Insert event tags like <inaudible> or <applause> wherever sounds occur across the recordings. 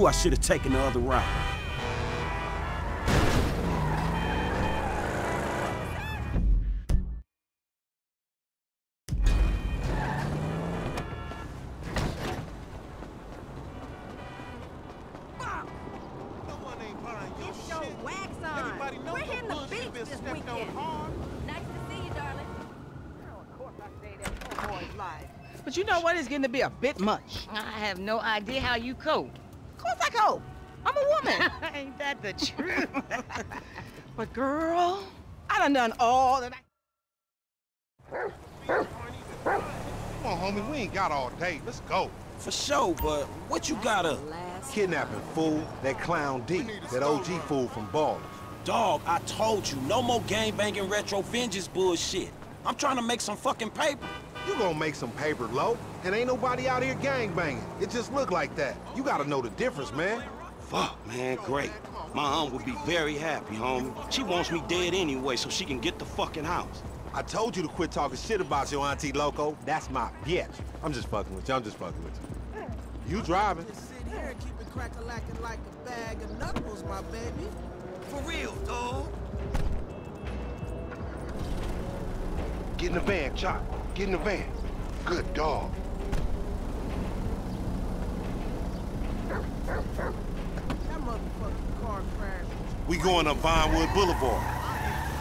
knew I should have taken the other route. Get your wax on. We're hitting the beach this weekend. Nice to see you, darling. of course I stayed at poor boy's life. But you know what? It's getting to be a bit much. I have no idea how you cope. Of course I cope. I'm a woman. <laughs> Ain't that the truth? <laughs> but girl, I done done all that I... Come on, homie, we ain't got all day. Let's go. For sure, but what you got up? Kidnapping fool, that clown D, that OG fool from Ballas. Dog, I told you, no more gang-banging retro vengeance bullshit. I'm trying to make some fucking paper. You gonna make some paper, low, and ain't nobody out here gang banging. It just look like that. You gotta know the difference, man. Fuck, man, great. My aunt would be very happy, homie. She wants me dead anyway so she can get the fucking house. I told you to quit talking shit about your auntie Loco. That's my bitch. I'm just fucking with you. I'm just fucking with you. You driving. Just sit here keep it crack-a-lacking like a bag of knuckles, my baby. For real, dog. Get in the van, Chop. Get in the van. Good dog. That motherfucking car crashed. We going up Vinewood Boulevard.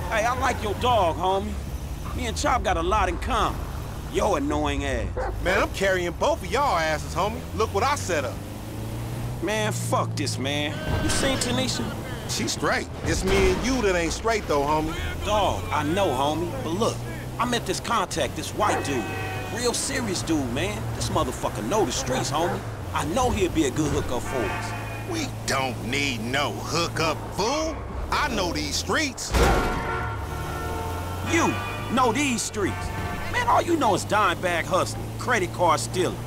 Hey, I like your dog, homie. Me and Chop got a lot in common. Yo annoying ass. Man, I'm carrying both of y'all asses, homie. Look what I set up. Man, fuck this, man. You seen Tanisha? She straight. It's me and you that ain't straight, though, homie. Dog, I know, homie. But look, I met this contact, this white dude. Real serious dude, man. This motherfucker know the streets, homie. I know he'll be a good hookup for us. We don't need no hookup, fool. I know these streets. You know these streets. Man, all you know is dime bag hustling, credit card stealing,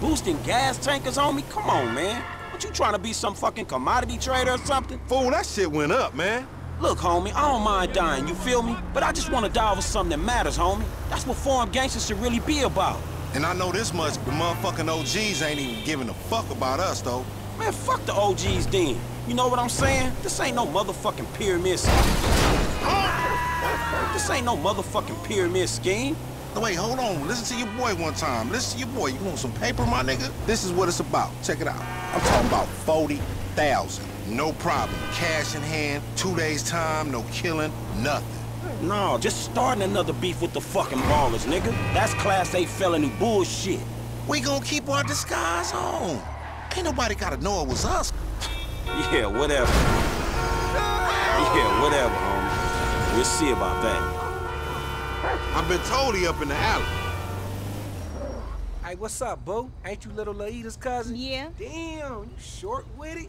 boosting gas tankers homie. Come on, man. What you trying to be some fucking commodity trader or something? Fool, that shit went up, man. Look, homie, I don't mind dying, you feel me? But I just want to die over something that matters, homie. That's what foreign gangsters should really be about. And I know this much, the motherfucking OGs ain't even giving a fuck about us, though. Man, fuck the OGs then. You know what I'm saying? This ain't no motherfucking pyramid scheme. This ain't no motherfucking pyramid scheme. No, wait, hold on. Listen to your boy one time. Listen to your boy. You want some paper, my nigga? This is what it's about. Check it out. I'm talking about 40,000. No problem. Cash in hand, two days time, no killing, nothing. No, just starting another beef with the fucking Ballas, nigga. That's class A felony bullshit. We gonna keep our disguise on. Ain't nobody gotta know it was us. Yeah, whatever. Yeah, whatever, homie. We'll see about that. I've been told he up in the alley. Hey, what's up, boo? Ain't you little Laida's cousin? Yeah. Damn, you short with it?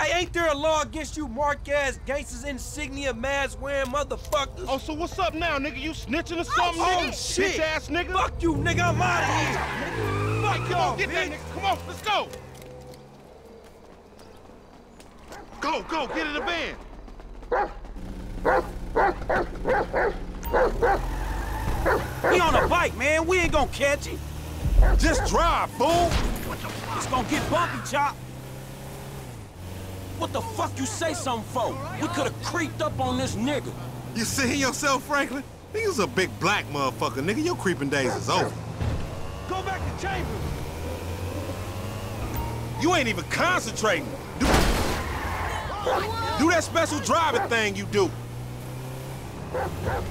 Hey, ain't there a law against you mark-ass gangsters insignia mask-wearing motherfuckers? Oh, so what's up now, nigga? You snitching or oh, something, Oh, nigga? shit. Bitch-ass nigga. Fuck you, nigga. I'm out of here. Fuck Come y'all, on, get that bitch. nigga. Come on, let's go. Go, go, get in the van. He on a bike, man. We ain't gonna catch him. Just drive, fool. It's gonna get bumpy, Chop. What the fuck you say something for? We could've creeped up on this nigga. You see yourself, Franklin? Nigga's a big black motherfucker, nigga. Your creeping days is over. Go back to Chambers. You ain't even concentrating. Do, do that special driving thing you do.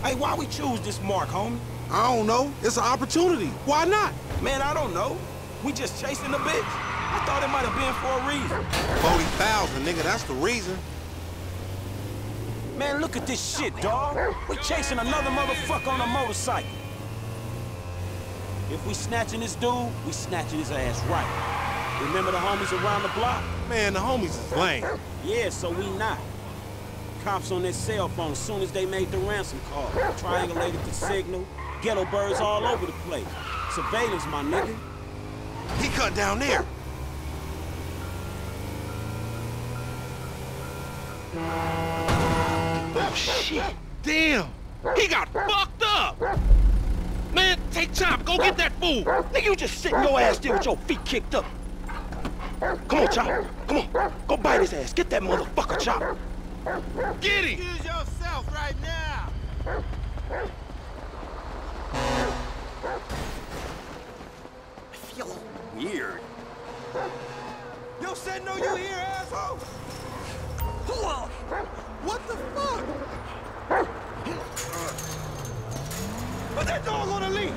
Hey, why we choose this mark, homie? I don't know. It's an opportunity. Why not? Man, I don't know. We just chasing the bitch. I thought it might have been for a reason. 40,000, nigga. That's the reason. Man, look at this shit, dog. We chasing another motherfucker on a motorcycle. If we snatching this dude, we snatching his ass right. Remember the homies around the block? Man, the homies is lame. Yeah, so we not. Cops on their cell phone as soon as they made the ransom call. Triangulated the signal. Ghetto birds all over the place. Surveillance, my nigga. He cut down there. Oh, shit. Damn. He got fucked up. Man, take Chop. Go get that fool. Nigga, you just sitting your ass there with your feet kicked up. Come on, Chop. Come on. Go bite his ass. Get that motherfucker, Chop. Get him. Use yourself right now. I feel weird. Yo said no you here, asshole! What the fuck? Put that dog on a leash!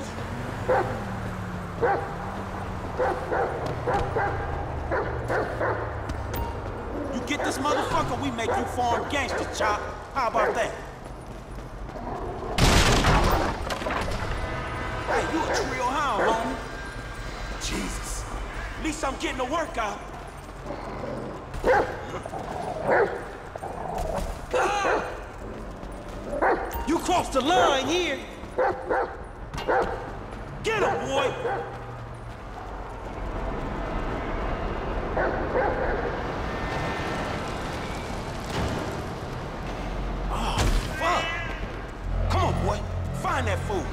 You get this motherfucker, we make you foreign gangsters, Chop. How about that? Hey, you a trio hound, homie. Jesus. At least I'm getting a workout. Ah! You crossed the line here! Get him, boy! Find that fool.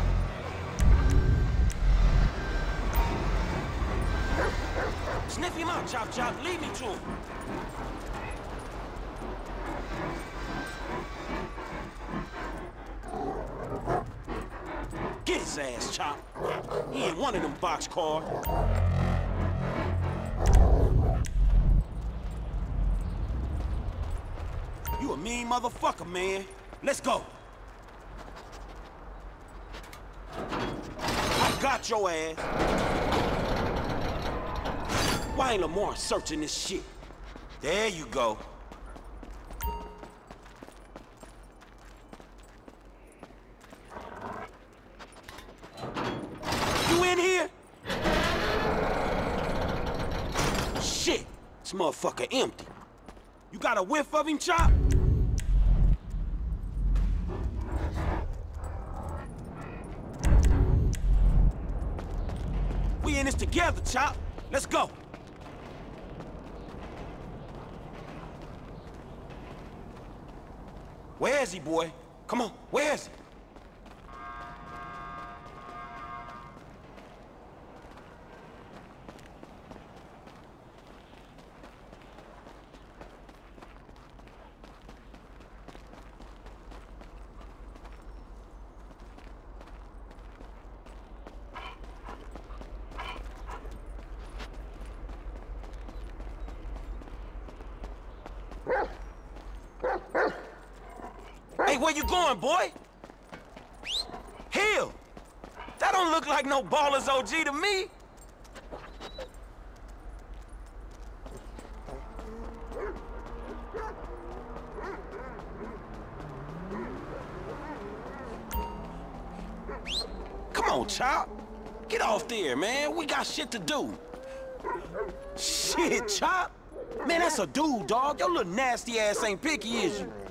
Sniff him out, Chop Chop. Lead me to him. Get his ass, Chop. He ain't one of them box boxcars. You a mean motherfucker, man. Let's go. I got your ass. Why ain't Lamar searching this shit? There you go. You in here? Shit, this motherfucker empty. You got a whiff of him, Chop? We in this together, Chop. Let's go. Where is he, boy? Come on, where is he? Where you going, boy? Hill! That don't look like no Ballas OG to me. Come on, Chop. Get off there, man. We got shit to do. Shit, Chop. Man, that's a dude, dog. Your little nasty ass ain't picky, is you?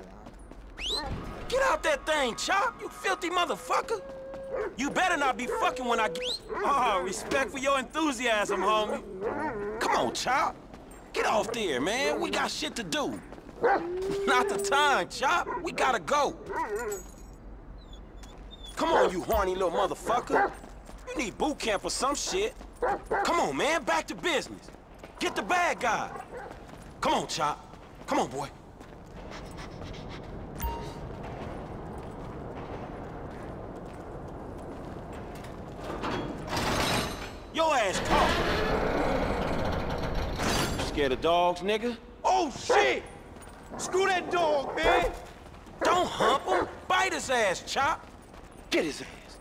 Get out that thing, Chop, you filthy motherfucker. You better not be fucking when I get... Oh, respect for your enthusiasm, homie. Come on, Chop. Get off there, man. We got shit to do. Not the time, Chop. We gotta go. Come on, you horny little motherfucker. You need boot camp or some shit. Come on, man. Back to business. Get the bad guy. Come on, Chop. Come on, boy. Your ass caught. Scared of dogs, nigga? Oh shit! Screw that dog, man! Don't hump him. Bite his ass, Chop. Get his ass.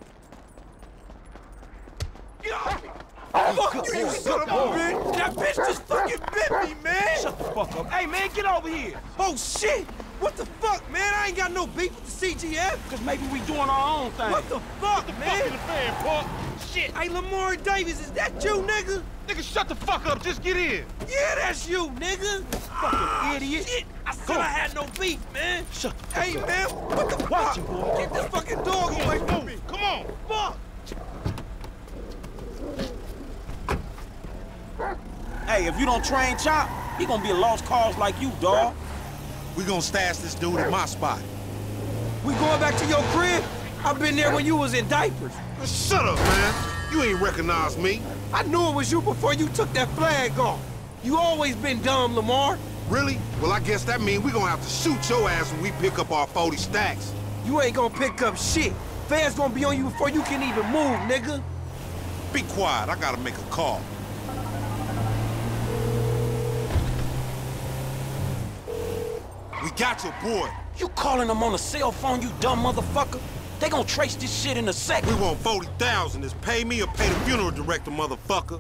Get off me! Fuck you, you son of a bitch! That bitch just fucking bit me, man! Shut the fuck up. Hey, man, get over here. Oh shit! What the fuck, man? I ain't got no beef with the CGF. Cause maybe we doing our own thing. What the fuck, man? Fucking fan, punk. shit. Hey, Lamar Davis, is that you, nigga? Nigga, shut the fuck up. Just get in. Yeah, that's you, nigga. Fucking ah, idiot. Shit, I said I had no beef, man. Shut the fuck Hey, up. man, what the Watch fuck? him, boy. Get this fucking dog away from me. Come on. Fuck. Hey, if you don't train Chop, he gonna be a lost cause like you, dog. We gonna stash this dude at my spot. We going back to your crib? I've been there when you was in diapers. Uh, shut up, man. You ain't recognize me. I knew it was you before you took that flag off. You always been dumb, Lamar. Really? Well, I guess that means we gonna have to shoot your ass when we pick up our 40 stacks. You ain't gonna pick up shit. Fans gonna be on you before you can even move, nigga. Be quiet, I gotta make a call. We got your boy. You calling them on a cell phone, you dumb motherfucker? They gonna trace this shit in a second. We want 40,000. Is pay me or pay the funeral director, motherfucker.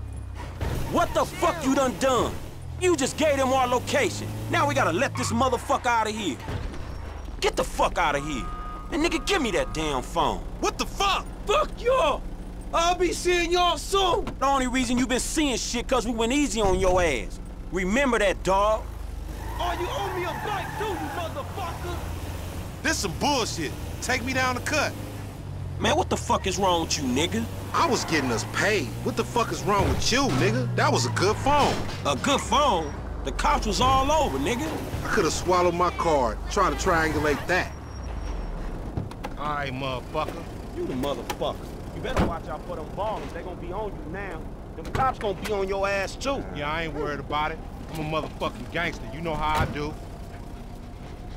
What the fuck you done done? You just gave them our location. Now we gotta let this motherfucker out of here. Get the fuck out of here. And nigga, give me that damn phone. What the fuck? Fuck y'all. I'll be seeing y'all soon. The only reason you been seeing shit cause we went easy on your ass. Remember that, dog. Oh, you owe me a bike too, you motherfucker. This some bullshit. Take me down the cut. Man, what the fuck is wrong with you, nigga? I was getting us paid. What the fuck is wrong with you, nigga? That was a good phone. A good phone? The cops was all over, nigga. I could have swallowed my card, trying to triangulate that. All right, motherfucker. You the motherfucker. You better watch out for them Ballas. They gonna be on you now. Them cops gonna be on your ass too. Yeah, I ain't worried about it. I'm a motherfucking gangster. You know how I do.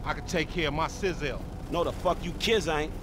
I can take care of my sizzle. No, the fuck you kids ain't.